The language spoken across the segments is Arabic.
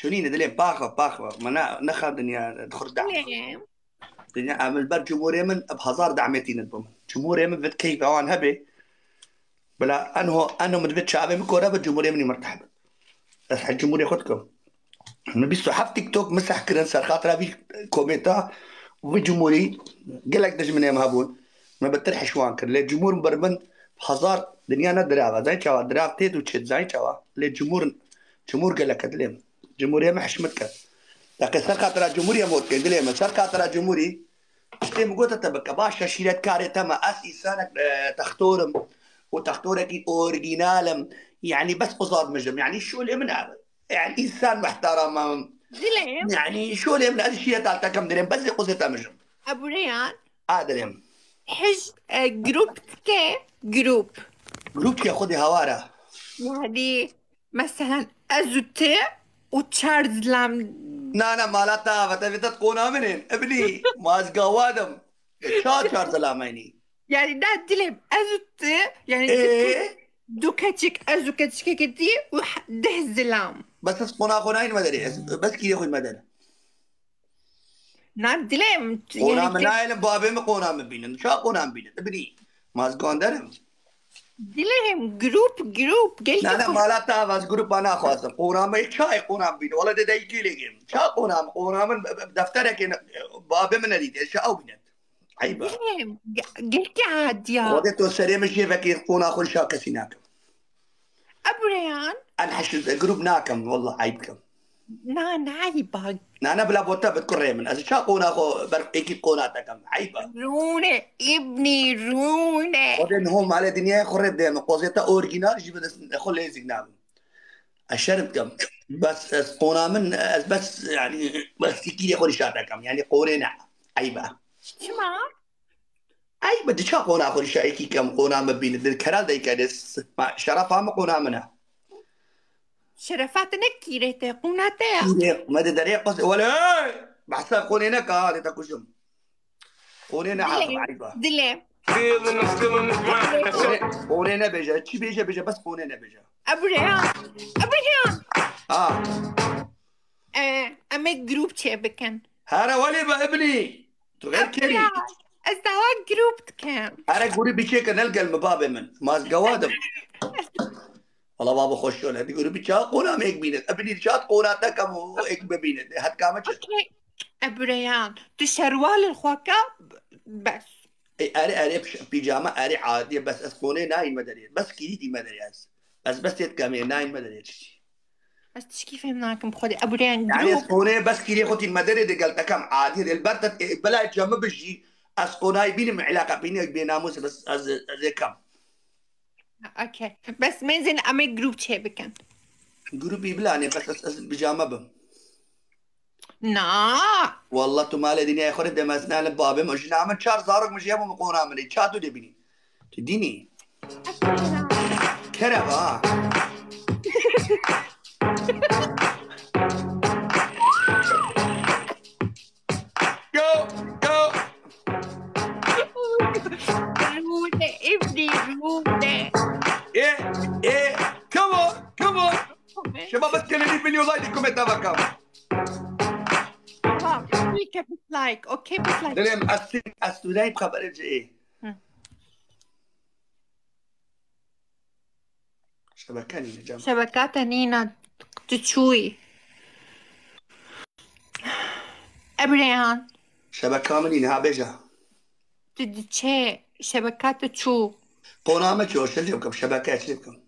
شونين دلين باخو باخو ما نخا دنيا خردع دنيا عمل بر جمهور يمن بهزار دعمتين البم جمهور يمن بد كيف اوان هبي. بلا انه انه مدبت شعبي مكورة بالجمهور يمني مرتحب بس الجمهور ياخدكم. ما بيسو حف تيك توك مسح كرن سر خاطر أبي كوميتا. وجمهوري قال لك دج من هابون. ما بترح شوان كر لي جمهور بربن هزار دنيا ندرا زي تشوا درا تيت وتشد زي تشوا لي جمهور جمهور قال لك دليم جمهورية ما حشمتك لكن سر خاطر جمهورية موت كان دليم سر خاطر جمهوري. شتي مقوتا تبقى باشا شيرت كاري تما أسي سانك تختورم. وتختورك أوريجينالم. يعني بس قصاد مجم يعني شو اللي من يعني إنسان محترم. يعني شو اللي من الشيء تاعتك كم دليم بس قصة مجم أبو ريان؟ آه دليم حج آه، جروب كي؟ جروب. جروب ياخذ هوارة. يعني مثلا أزوتي؟ utxardzlam. Nana, malata, vata vitat konaminin, ebni, mazgavadım. Çağçardzlamaini. Yani ne dilim azüttü, yani دوكاتشيك ازوكاتشيك كدي وده الزلام بس تسقونا ما مدري بس كي ياخذ مدري نعم دلم قونا من عائلة بابي ما قونا من بينن شو قونا من بينن ابني ما زقون درم دلهم گروپ گروپ گل نه نه مالا تا از گروپ من نخواستم. قونام چای قونام بین ولا دای گیلگم چا قونام قونام دفترك باب من اريد شاو بنت عيبه قلت عاد يا وديتو سري مشي فكي قونا خل شاكسيناكم ابريان انحش و ناكم والله عيبكم عيبك نانا بلا بوتا بتكون ريمن. از شا قونا خو بر إيكي قونا تكم. عيبه رونة ابني رونة ودين هم على دنيا خرب ديم. قوزيتا اوريجينال جيب بس خل ليزك نعم الشرب كم بس قونا من بس يعني بس كي ياخذ شاتكم يعني قورينا عيبه شما؟ اي بدي شا قونا خل شايكي كم قونا مبين. الكرال داي كدس ما شرفها ما قونا منها شرفاتنا كيرته قوناته ما دري قص ولا بحسب قونينا كا تكوشم قونينا عيبه عيبه grind. قونينا بيجا تشي بيجا بيجا بس قونينا بيجا أبو ريان أبو ريان آه. اما جروب چه بكن هذا ولي ابني تغير أبو كري ريان ازدوا جروب كان أنا قولي بيشيك نلقى المبابي من. ماز قوادم والله بابا خوش ولا بيقولوا بيشا قونا ما يقبينت ابني شات قونا تكم ويك ببينت هات كامتش أوكي ابو ريان تشروال الخواكا بس. اري اري بش- بيجامه اري عادي بس اسقوني ناين مدري بس كيدي مدري اس بس بس يتكامي ناين مدري بس تشكي فهمناكم بخودي ابو ريان يعني جروب اسقوني بس كيدي خوتي المدري دي قلت كم عادي البرد بلا جنب بجي اسقوناي بيني علاقه بيني وبين ناموس بس از كم اوكي بس منزین زين گروپ جروب بکن جروب بلانه بس اس اس بجامه بم نا والله تو مال الدنيا يا خوري دمسنا لبابه مش نعمل چار زارك مش يابو مقونا عملي چا تو دبینی تو شباب اتكلمي بني والله ديكم يتابعكم أوكي بس لايك أوكي بس لايك دليم أستي أستوداي بخبر إيه هم. شبكاني نجم شبكات نينا تشوي ابو ريان شبكة مني نها بيجا تدشي شبكات تشو قنامة شو شليبكم شبكة شليبكم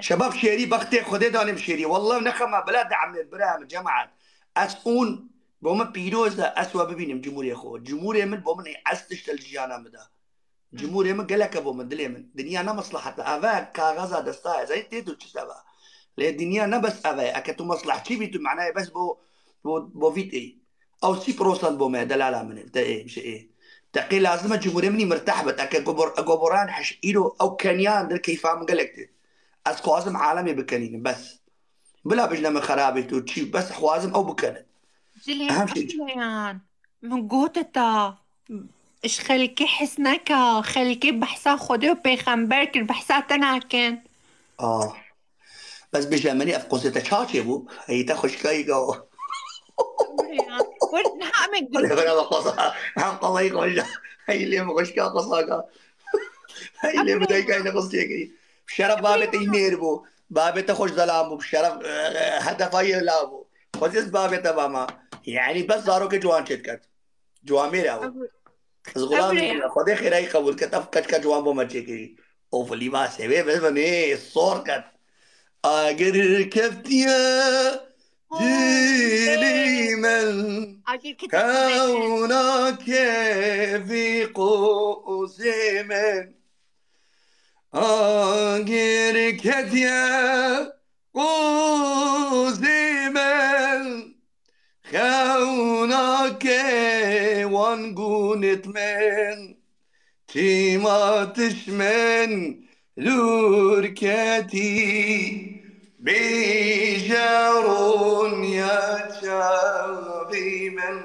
شباب شيري بختي خدي دانم شيري. والله نخمة بلا دعم البرامج جماعة. أسقون بوما بيروز أسوأ ببينم جمهورية خو. جمهورية من بومن أستش الجيانا مدا. جمهورية من قالك بومن دلي من. دنيا مصلحة. أفا كاغازا دستا زي تيتو تشتبا ليه الدنيا نا بس أفا. أكتو مصلحة. شي بيتو معناه بس بو بو بو فيت إيه. أو سي بروسان بوما دلالة من تا إيه مش إيه. تقي لازم الجمهورية مني مرتاح جبر جبران حش أو كنيان دل كيفا من قالك از خوازم عالمي بكنين بس. بلا بجنا من خرابي تو تشي بس خوازم أو جليان أهم شيء. من قوتتا اش خلكي حسنكا خلكي بحثا خودي وبيغمبر كر بحثا تناكن آه. بس بجمني اف قصيتا چاچه بو خوشكاي گو أبريان ورنها أمك ولا بلا قصا هم قضاي خوش هي اللي مخشكا قصاكا هي اللي بداي كاين قصتي شرف بابت ينير بو بابت خوش ظلام بو شرف هدف هي لابو خصيص بابت بابا يعني بس دارو کے جوان کت. جوان از غلام خدای خیرائی قبول کچ کا جوان بو کی أو فلی ما سوي بس بني الصور كت اگر ركبت يا دلي من كونك في قوس من. ركبت يا قوس من. كونك وانقونت من تيما تشمن لوركتي بجارون يا شابي من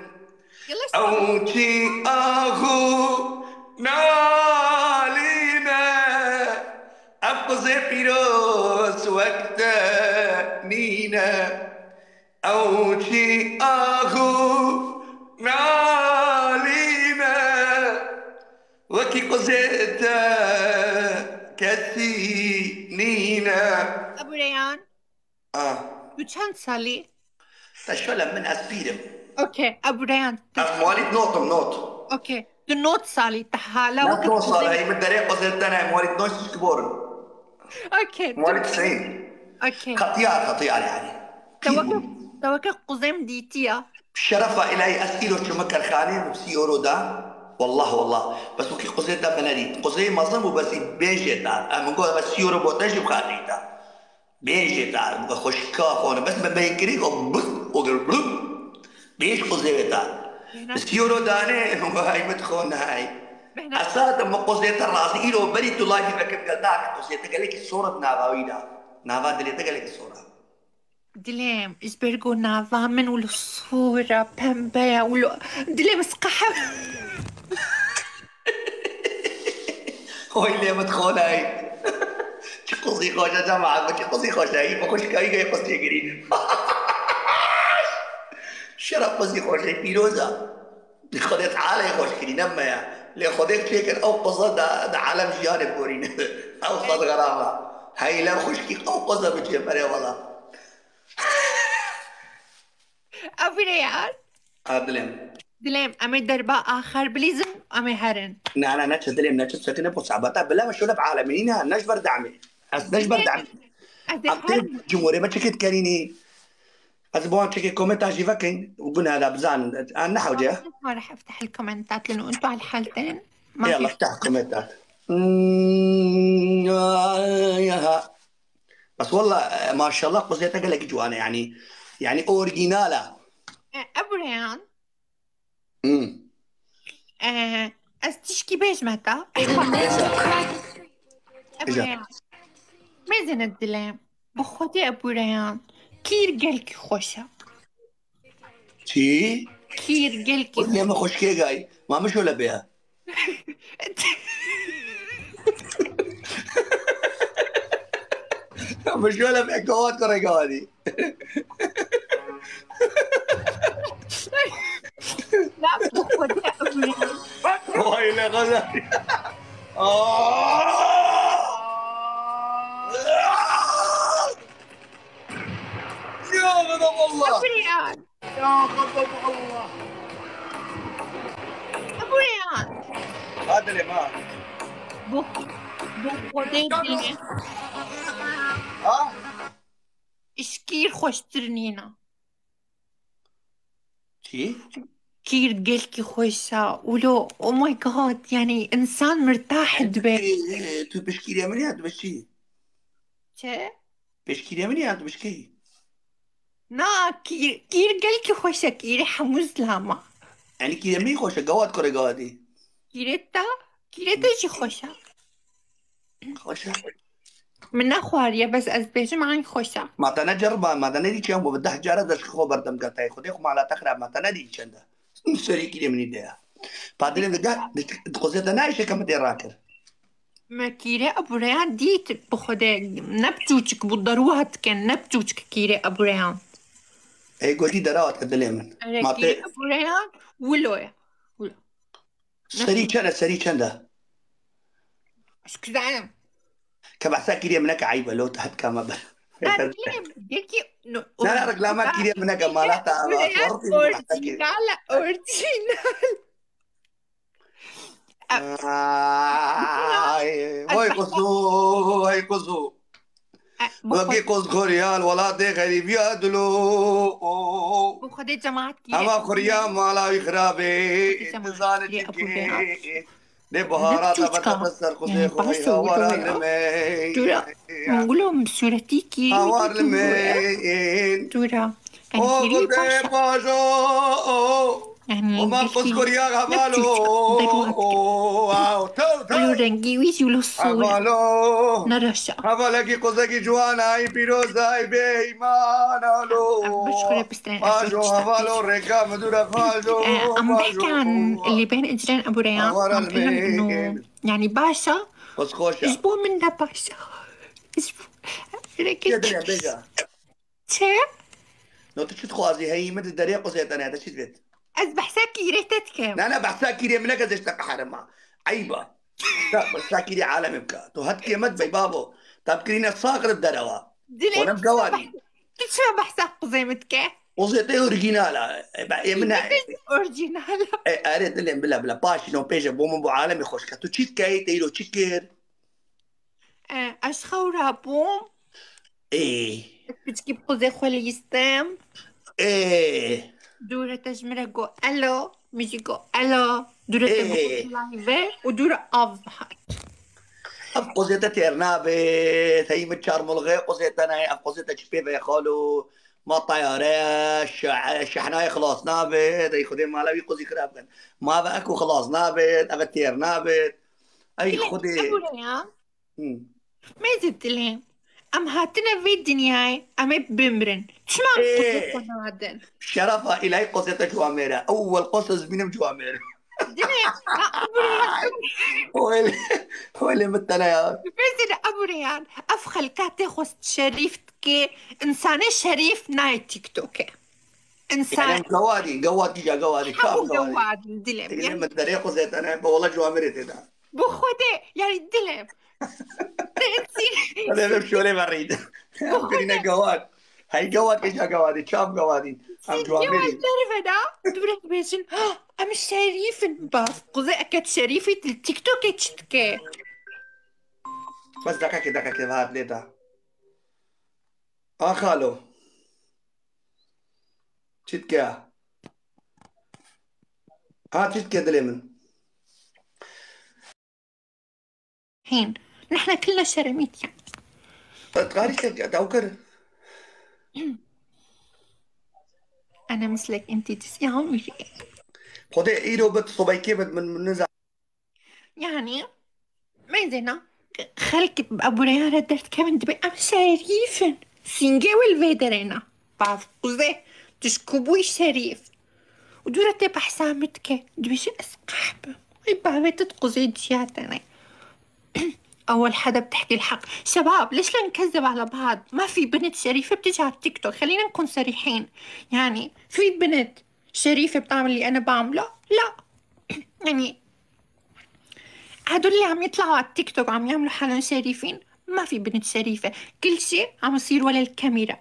أو تي أخو نالينا أو تي أخو نالينا وكي قزيتا كثي نينا أبريان آه. Bu çend salî? تشفى من أسبيرم. أوكي أبريان مواليد نوتم نوت. أوكي du not salî te hala لا وقت توصل هي من طريق قزيتا أنا. مواليد نوش كبورن أوكي مواليد 90 أوكي. خطيار خطيار يعني. توقف توقف قزم ديتيا شرفة إلهي أسئلة شو مكر خاني بسيورو دا. والله والله. بس وكي قزي دا بنادي قزي مظلم وبس بيجي دا من قول بس سيورو بوتاجي بخاني دا بيجي دا بقى خوشكا خونه بس ما بيكري بس وقر بلو بيش قزي دا. بس يورو داني هاي متخون هاي. أساد ما قزي الراسي إلو بري تلاقي فكر قلتاك قزي قال لك الصورة نافاوي دا. نافا دليتا قال لك الصورة دليم إسبرغو نافا من ولو صورة بمبا ولو دليم سقحة هو اللي مدخول هاي قصي خوشة جماعة چه قصي خوشة هاي بخوش كاي گاي قصي گري شرف قصي خوشة بيروزا لخودت عالي خوش كري نما يا لخودت شكر أو قصة دا عالم جيان بورين أو صد غرامة هاي لا خوش كي أو قصة بچه مري والله. أبريان عدلم دليم. أمي دربا آخر. بليزم أمي هرن نا نا نتش دلم نتش سكنة بصعبتا بلا مشولة بعالمينها نجبر دعمي نجبر دعمي أبتين جمهوري ما تشكت كاريني از بوان تشكي كومنت أجي فكين وقلنا هذا بزان. أنا حوجه ما راح أفتح الكومنتات لأنه أنتوا على الحالتين. ما يلا افتح كومنتات. بس والله ما شاء الله قصيتها قال لك جوانا يعني يعني اوريجينالا أبريان امم آه، از تشكي بيج متى أبريان ميزن الدلام بخودي أبريان كير قلكي خوشة شي كير قلكي قلت لي ما خوش كي جاي ما مش ولا بها مش ولا بها كوات كوري قواني لا ويلي يا غضب الله. يا غضب الله. أبريان هذا اللي ما دلام ها إشكير خوشترنينا شي كير قلكي خوشة ولو او ماي جاد يعني إنسان مرتاح دبي إيه، تو بشكي لي مني هاد بشي چه؟ بشكي لي مني هاد بشكي نا كير كير قلكي خوشة كير حموز لاما يعني كي يمي خوش قوات كوري قواتي كيرتا كيرتا جي خوشة خوش من خوارية بس از بيجي معي خوشة ما تنا جربا ما تنا دي كم وبده جارة دش خو بردم قطعي خدي خو ما لا تخرب ما تنا دي چنده؟ سوري كي مني ده. بعدين ده أنا إيش كم دي راكر ما كيري ابو ريان ديت بخدا نبتوچك بالضروات كان نبتوچك كيري ابو ريان اي قلتي دراوت أنا ما كيري ت- ابو ريان ولويا ولا سري كان سري كان ده كبعثا كيريا منك عيبة لو تحت كما بل. لا لا رجلا ما كيريا منك ما لا تعرف أورجينال أورجينال. هاي قصو هاي قصو. وكي قص خوريال ولا تخلي بيادلو بخدا جماعة كيري أما خوريا مالا يخرابي إنتظار دي بهارات نبتوشكا. بتفسر قصي يعني خوي بحسه هوار ويقوي. دورا المي نقول لهم سورتيكي هوار المي دورا او يعني كيري قصي باشا يعني ابو فسكريا غابلو او او او او يعني دكيوي شو لو سوي نراشا هذا اللي كوزكي جوانا اي بروزاي بيمانالو ابو شخنه بستري ابو غابلو رك مدور فاضو ابو سكان اللي بين اجلان ابو رياض يعني باشا فسخوشه ايش بو من باشا ايش لكيتك تي نوتش تخرج هي مد الدريه قصيت انا هذا شتفت از بحساكي ريتت كم لا أنا بحساكي منك زي اشتاق حرمها. عيبة. لا بحساكي عالم يبكى. تو هات كي مد بي بابو. تبكرين الصاقر الدروا. وأنا بقواني. كل شو بحساك قزيمتك قصيتي اوريجينالا. منها اورجينال اريد اللي بلا بلا باش نو بيجا بوم بو عالم يخش كتو تشيت كاي تيلو تشيكير. اشخورا بوم إيه بتجيب قزي خولي يستام إيه دورة تجمرة جو ألو ميجي جو ألو دورة إيه. لايفة ودورة اضحك اف قصيتا تيرنابي تي متشار ملغي قصيتا أنا اف قصيتا تشبيبه يا خالو ما طيارة شحناي خلاص نابت اي خدي مالا قصي خراب كان ما باكو خلاص نابت اف تير نابت اي خدي. ما زدت أم هاتنا في الدنيا أم بمرن. شما إيه. قصة نادن شرفها الهي قصيتا جواميرا أول قصص بينهم جوامير دنيا. أبو ريان. هو اللي هو اللي متنا يا. بزر أبو ريان. أفخل كاتي خست شريفتك انسان شريف ناي تيك توك يعني انسان قوادي قوادي جا قوادي شاف حبو قوادي جواد دلم تقول يعني من الطريق قصيتا أنا والله أنا بمشي ولا بريد كلنا قواد هاي قواد إيش قوادي شاف قوادي أم يا جواميري الدرفة دورك بيجن. أم شريف باف قضي أكد شريفة التيك توك اتشتكي بس دقيقة دقيقة هات ليتا آه خالو. شت كيا ها شت كيا دليمن؟ حين نحن كلنا شرميت يعني. تقاري كيف توكر أنا مثلك أنت تسي عمري خدي ايدو بت صبيكي بت من نزع يعني ما زينا خلك أبو ريان ردرت كمان دبي. ام شريفن سينجي والفيدرينا بعرف قزي تشكبوي شريف. ودورة بحسامتك دبيش اسقحب بابت قزي جياتنا أول حدا بتحكي الحق. شباب ليش لا نكذب على بعض؟ ما في بنت شريفة بتجي على التيك توك خلينا نكون صريحين. يعني في بنت شريفة بتعمل اللي أنا بعمله؟ لا. يعني هدول اللي عم يطلعوا على التيك توك عم يعملوا حالهم شريفين ما في بنت شريفة. كل شيء عم يصير ولا الكاميرا.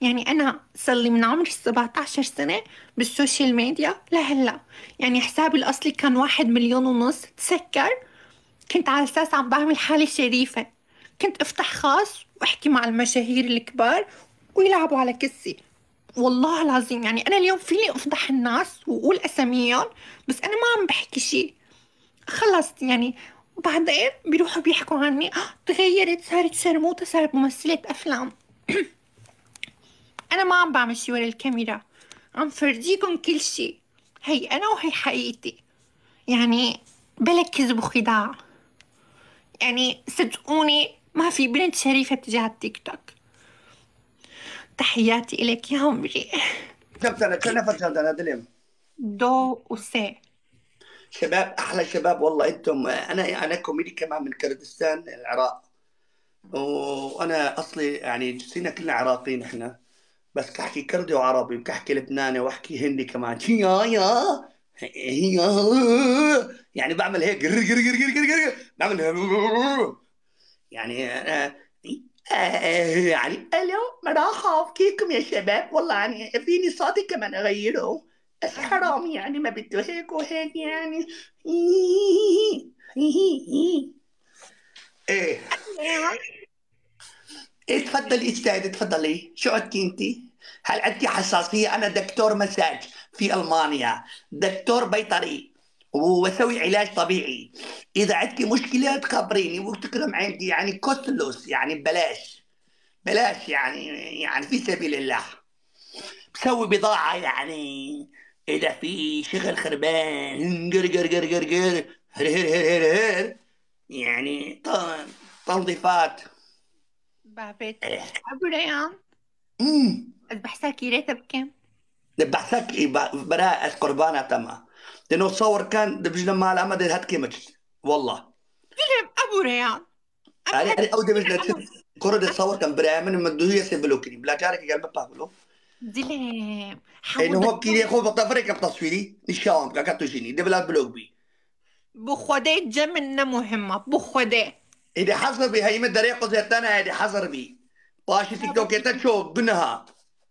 يعني أنا صار لي من عمري 17 سنة بال social media لهلأ. يعني حسابي الأصلي كان واحد مليون ونص. تسكر. كنت على أساس عم بعمل حالي شريفة. كنت أفتح خاص وأحكي مع المشاهير الكبار ويلعبوا على كسي. والله العظيم يعني أنا اليوم فيني أفضح الناس وأقول أساميهم بس أنا ما عم بحكي شي. خلص يعني وبعدين بيروحوا بيحكوا عني "آه، تغيرت صارت شرموطة صارت ممثلة أفلام. أنا ما عم بعمل شي ورا الكاميرا. عم فرجيكم كل شي. هي أنا وهي حقيقتي. يعني بلا كذب وخداع. يعني صدقوني ما في بنت شريفة بتجي على التيك توك. تحياتي إلك يا عمري. كم سنة كم سنة دليم دو وسي. شباب أحلى شباب والله أنتم. أنا أنا كوميدي كمان من كردستان العراق. وأنا أصلي يعني جنسينا كلنا عراقيين إحنا. بس كحكي كردي وعربي وكحكي لبناني وأحكي هندي كمان. يا يا! يعني بعمل هيك جر جر جر جر جر جر بعمل يعني أنا يعني ألو مرحب كيفكم يا شباب. والله يعني فيني صوتي كمان أغيره. بس حرام يعني ما بده هيك وهيك يعني. إيه. إيه تفضلي أستاذ تفضلي. شو عندك انت؟ هل عندك حساسية؟ أنا دكتور مساج. في ألمانيا. دكتور بيطري وبسوي علاج طبيعي. إذا عندك مشكلة تخبريني وتكرم عندي يعني كوستلوس يعني ببلاش بلاش يعني يعني في سبيل الله. بسوي بضاعة يعني إذا في شغل خربان قر قر قر قر قر هر هر هر هر هر يعني تنظيفات. بابت إيه. ابو ريان امم بحسها كيريتها بكم؟ بحسك براءة قربانة تما لأنه تصور كان دبجنا مال أما دي هات كيمج والله. أبو ريان. يعني يعني أو دبجنا كورة دي تصور كان براءة من مدو هي سيبلو كني بلا جارك قال بابلو دلم إنه هو كيري خو بطفرك بتصويري نشاوم كاكاتو جيني دي بلا بلوك بي. بخودي جمنا مهمة. بخودي إذا حصر بي. هاي من دريقو زيتانا إذا حصر بي. باشي تيك توك يتشو بنها.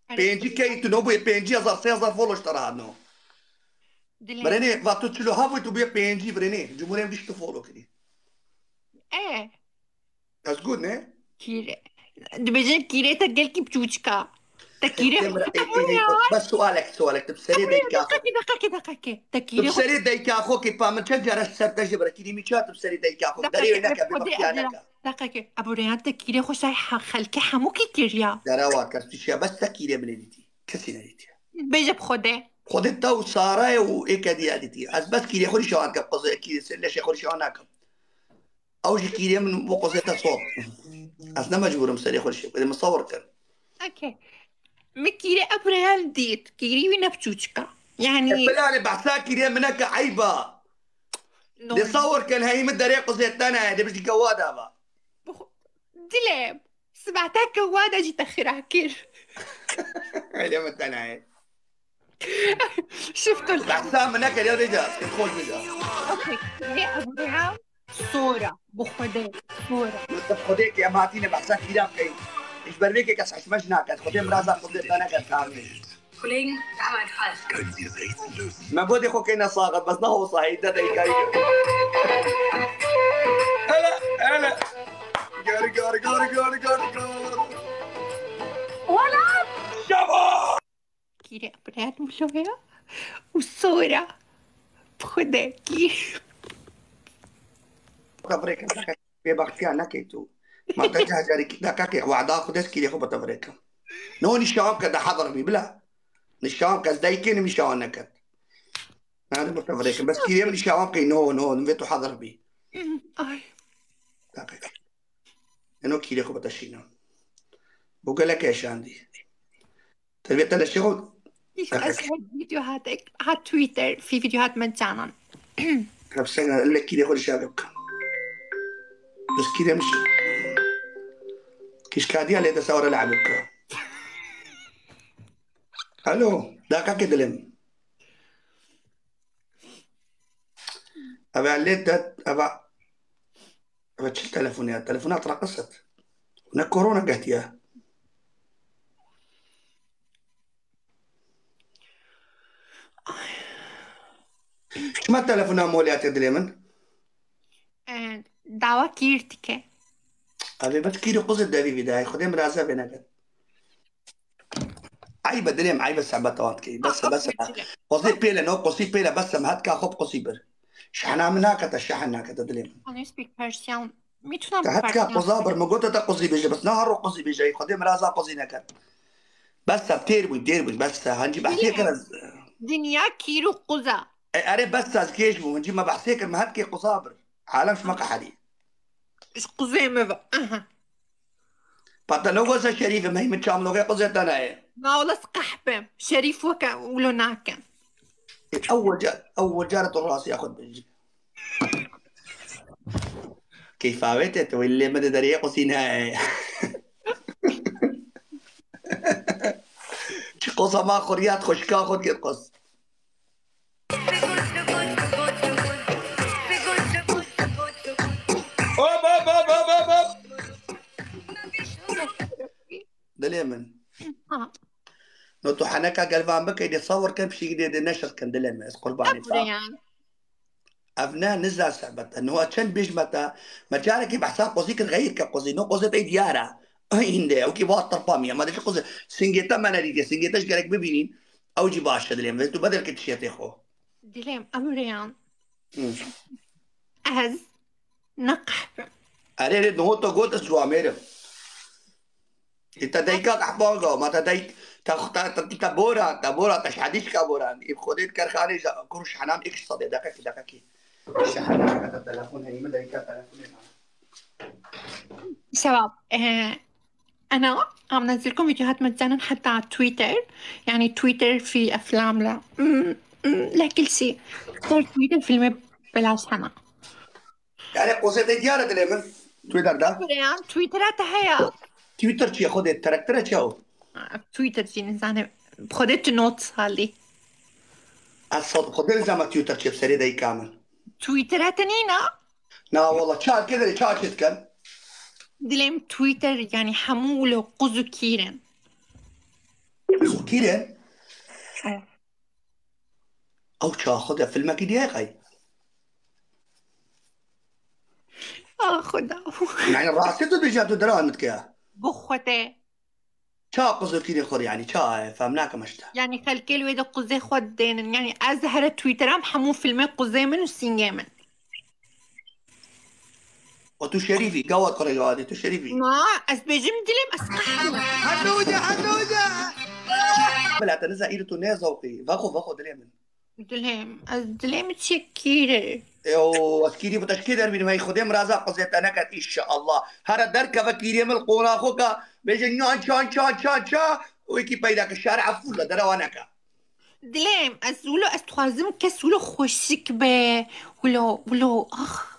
پنجی کی تو نو بی پنجی از آسیا از فولش تر فۆڵش برای نه وقت تو چلو هەبووی تو بی پنجی برای نه جمهوریم دیش تو فۆڵۆ کردی ئێ ئەس کیره نێ کیره تا گل کی پچوچکا تكيري تمر- إيه- إيه- بس سؤالك سؤالك. تبصري ديكا دقيقة دقيقة تكيري تبصري ديكا خو كي بامن تشجر السر؟ تجبر كيري ميشا تبصري ديكا خو دري هناك بمكانك دقيقة. أبو ريان تكيري خوش خلكي حموكي كيريا دراوات كاستشيا بس تكيري بلديتي كسينا ديتي بيجي بخودي خدت وسارة وإيكا دي أديتي أز بس كيري خوري شو عنك قصة كيري سلة خوري شو عنك؟ أو جي كيري من وقصة صوت. أصلا مجبور مسري خوري شو مصور كان أوكي. مكيري ابو ريان ديت كيري وينا بتوچكا يعني بلا أنا بحسها كيري منك عيبة. دي صور كان هي من دري قصة تانا دي بدي قوادة با دلم سمعتها كوادة جيت اخرها كير. هي من تانا هي شفتوا ال- بحسها منك يا رجال تدخل بجا أوكي هي ريان صورة بخودي صورة. خديك يا ماتيني بحسها كيري كي إيش بريك كاس عشمجنا كاس خدي مرازا خدي تانا كاس كامل Kollegen, wir haben einen Fall. ما بودي خو كينا صاغت بس نهو صحيح ده ديكا هلا هلا جاري جاري جاري جاري جاري جاري ولا شباب كيري ابو ريان ملوية وصورة بخودي كيري تفريكا في بختي أنا كيتو ما تجاه جاري كده كاكي وعدا خدس كيلي خو بتفريكا نو نشام كده حضر بي بلا. نشام كده دايكين مشان نكت هذا بتفريكا بس كيلي نشام كي نو نو نبيتو حضر بي دقيقة انو كيلي خو بتشينا بقول لك إيش عندي؟ تبي أنا شغل أسهل فيديوهاتك على تويتر في فيديوهات مجانا بس أنا اللي كيلي خو شاغبك بس كيلي كيش كادي على تصور لعبك. ألو داكا كدلم أبا عليت أبا أبا تشيل تلفونات التلفونات رقصت هنا كورونا قالت يا. ما التلفونات مولات دليمن دعوة كيرتك. أبي بس كيلو قصد داري بداية خدي مرازة بينك عيبة دليم عيبة سعبتوات كي بس بس قصي بيلا نو قصي بيلا بس ما هتكا خب قصي بر شحنا من هكا تشحن هكا دليم هتكا قصابر ما قلت تا قصي بيجي بس نهار قصي بيجي. خدي مرازة قصي نكت بس بتير بوي بتير بوي بس هنجي بحكيك أنا. دنیا کیرو قزا. اري بس از كيش بو هنجي ما بحكيك ما هتكي قصابر عالم شمك حدي قزا مبا أها. قصة شريفة ما هي متشاملة غير قصة أنا ما ولا سقحبم شريف وكا ولو ناكن اول جار اول جارة الراس ياخذ بيجي كيف عملت واللي ما تدري قصينا قصة ما خريات خش كاخذ قد قص ده اليمن آه. نوتو حنكا قلبان بك يدي صور كم شيء يدي نشر كان دلين اس قرباني فا أبريان افنا نزا سعبت إنه اتشن بيج متى؟ ما جارك بحساب قوزيك الغير كقوزي. نو قوزي تي ديارة. هندي. أو كي بوات طربامية ما دش قوزي. سنجيتا ما نريد سنجيتاش قالك ببينين. أو جي باشا دلين بس بدل كتشيت يا خو دليم أبريان مم. أز نقح اري نو تو قوت اسجوا أميرو. انت دايكا احباغا ما تختا تبورا تبورا تشحديش كابورا خودت كرخاني كروش حنام اكش صدي دقيقة دقيقة شحنة التلفون هي دايكا تلفون شباب أنا عم نزلكم فيديوهات مجانا حتى على تويتر يعني تويتر في أفلام لا لا كل شيء تويتر فيلم بلاش أنا يعني ديارة دليمن تويتر ده بريان تويترات تویتر چیه؟ خودت ترکتره چه او؟ تویتر چی نزنه خودت نوت حالی. از خود زمان تویتر چیه؟ بسری دای کامل. تویتر هتنینا نه والله چار داری؟ چار چت کن؟ دلم تویتر یعنی حمول و وقزو كيرن قزو كيرن او تاخذها في المكيديا قاي اخذها يعني راسته بيجاتو درامتك که بخوته. چا قصو كيري خور يعني چا؟ فهمناك مشتا يعني خلكي الويدا قزي خود دينن يعني أزهر تويترام حمو فيلمي قزي من وسينجيمن وتو شريفي قوات قري قواتي تو شريفي ما أز بيجم دليم أسقحو حدوجة حدوجة بلا تنزع ايدو نيزوقي فاخو فاخو دليمن دليم أز دليم تشكير اسكيري بتشكيل من ما يخدم رازا قصيت أنا كانت إن شاء الله. هذا درك فكيري من القونا خوكا. بيجي نيان شان شان شان شان ويكي بايداك الشارع فولا درا وانكا. دليم أز ولو أز توازم كس ولو خوشك به ولو ولو أخ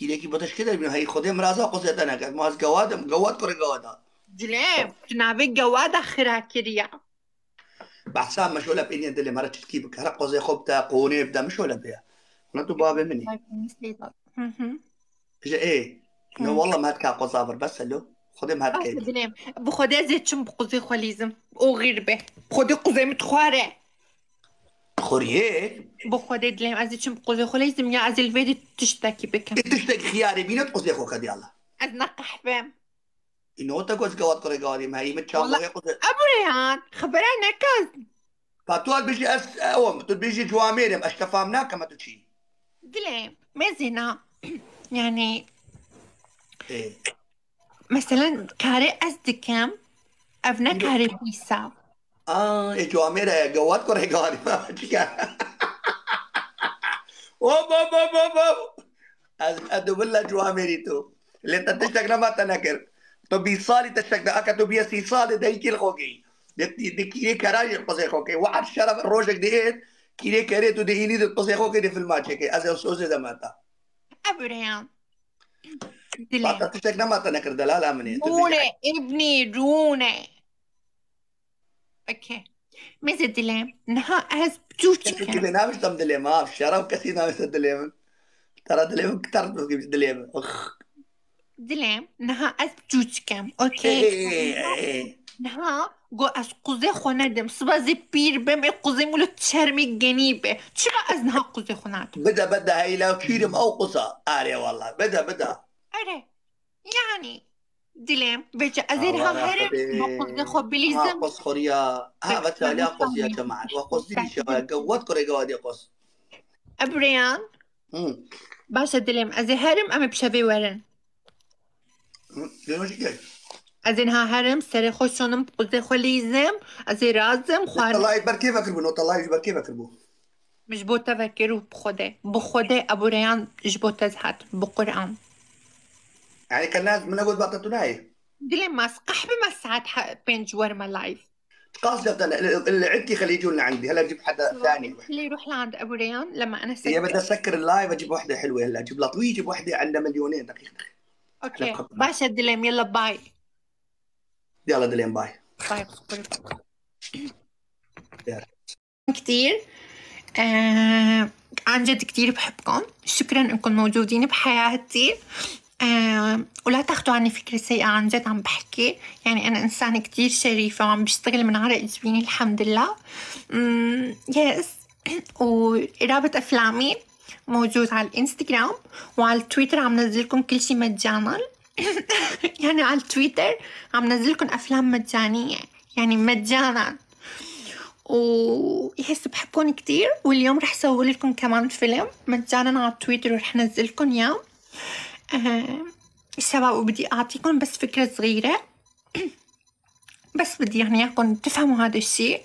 کی دیگه براتش کدای بیم؟ هی خدا مرزا قصه تنگ کرد ما از جوادم جواد کره جوادا. جلیم، چنان به جوادا خیره بحثا بحثام مشوق لپینی دلی مرتش کیب که هر قصه خوب تا قانونی بدم مشوق لپیا. نه تو باهم نی. می‌ذارم این سیب. مطمئن. چه ای؟ نه ولی من هد قصه برم بس لیو. خدا من هد که. جلیم، با خدا او غیر به. خدا قصه متخویره. خوریه بخودي دلم ازيتشم قوزي خوليز دميا ازي تشتکی بکم. تشتک تشتكي خياري بينا تقوزي دیالا. ديالا ازنا قحبام اینو تا گوز گوات کره گاریم هریم چام بگه قدر ابو ریحان خبره نکن. با تو هل بیجی از اوم تو بیجی جوامیرم اشتفام نکم تو چی؟ دلیم مزینا. یعنی مثلا کاری از دکم او نکاری بیسا. آه. إيه جوامير قواد قوري قوادي ما تشيكا اوب اوب اوب اوب اوب از ادو بالله جواميري تو. انت تشتك ما تنكر تو بي صالي تشتك اكا تو بي سي صالي ده يكيل خوكي دي دي كيري كراجي قصي خوكي واحد شرف روجك ديت كيري كاري تو دي إيني دي قصي خوكي دي في الماتش كي از سوزي زماتا ابريان دليم فاتا تشتك ما تنكر دلال امني روني ابني روني مزه دلم نه از جوش کنم که دنامش دم دلم آب شراب کسی نامش دلم تر دلم کتر نگیم دلم دلم نه از جوش کنم OK نه گو از قوز خونه دم سبازی پیر بم ای قوزی مولو چرمی گنی به. چرا از نها قوز خونه دم؟ بده بدا هیلو پیرم او قوزا آره والله. بده بده. آره. یعنی دلم. و چه از این خب، خب ها هرم مقصد خوب بلیزم ها قصد خوریا ها. و تالی ها قصد یا کمان و قصدی بیشه های گوات کوری گوادی قصد ابریان. باشه دلم. از این هرم امی بشه بیورن. دلم چی از این ها هرم سر خوشونم بقصد خوالیزم از این رازم خوارم تلایی بر که فکر بو؟ نو تلایی بر که فکر بو؟ مش بو تفکرو بخوده. بخوده ابریان جبو تزهد. بقرآن. يعني كان لازم نقول بطة تناي دلي ماس قحبة مسعد بين جوار لايف. قاصدة اللي عندي خليه يجوا لنا عندي هلا أجيب حدا ثاني. اللي يروح لعند أبو ريان لما أنا هي بدي سكر أسكر اللايف أجيب واحدة حلوة هلا. أجيب لطوي أجيب واحدة عندها مليونين. دقيقة okay. باشا دليم يلا bye. يلا دلين bye. bye. كتير. آه عن جد كتير بحبكم. شكرا إنكم موجودين بحياتي. آه ولا تاخدوا عني فكرة سيئة عن جد عم بحكي. يعني أنا إنسانة كتير شريفة وعم بشتغل من عرق جبيني الحمد لله. yes ورابط أفلامي موجود على الإنستغرام وعلى التويتر عم نزلكم كل شي مجانا. يعني على التويتر عم نزلكم أفلام مجانية يعني مجانا. ويحس بحبكم كتير. واليوم رح سوي لكم كمان فيلم مجانا على التويتر ورح نزلكم اياه آه، شباب وبدي أعطيكم بس فكرة صغيرة. بس بدي يعني إياكم تفهموا هذا الشيء.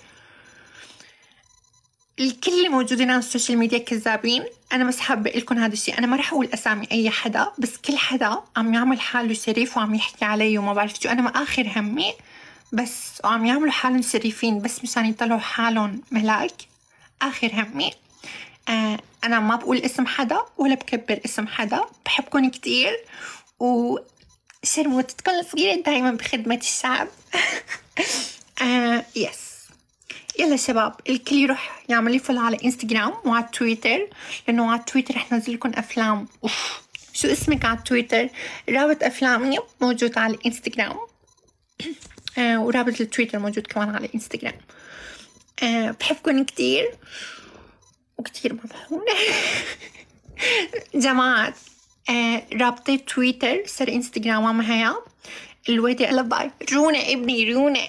الكل اللي موجودين على ال social media كذابين. أنا بس حابة لكم هذا الشيء. أنا ما رح أقول أسامي أي حدا بس كل حدا عم يعمل حاله شريف وعم يحكي علي وما بعرف شو. أنا ما آخر همي بس وعم يعملوا حالهم شريفين بس مشان يطلعوا حالهم ملاك. آخر همي. آه أنا ما بقول اسم حدا ولا بكبر اسم حدا بحبكم كتير. و شرموطتكم الصغيرة دايما بخدمة الشعب. آه yes يلا شباب الكل يروح يعمل لي follow على انستغرام وعلى تويتر لأنه على تويتر رح نزل لكم أفلام. أوف شو اسمك على تويتر رابط أفلامي موجود على الانستغرام آه ورابط التويتر موجود كمان على الانستغرام آه بحبكم كتير. وكتير مبحونة جماعة آه رابطة تويتر صار انستغرام معايا الويتر الله باي. رونا ابني رونا